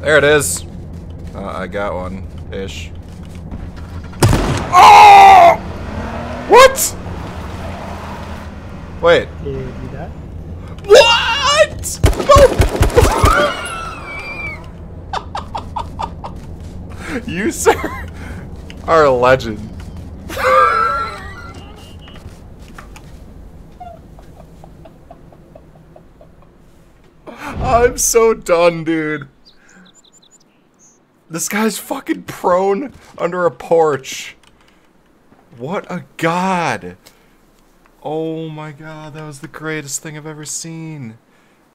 There it is. Uh, I got one. Ish. Oh! What? Wait. Did you do? What? No. you, sir, are a legend. I'm so done, dude. This guy's fucking prone under a porch. What a god. Oh my god, that was the greatest thing I've ever seen.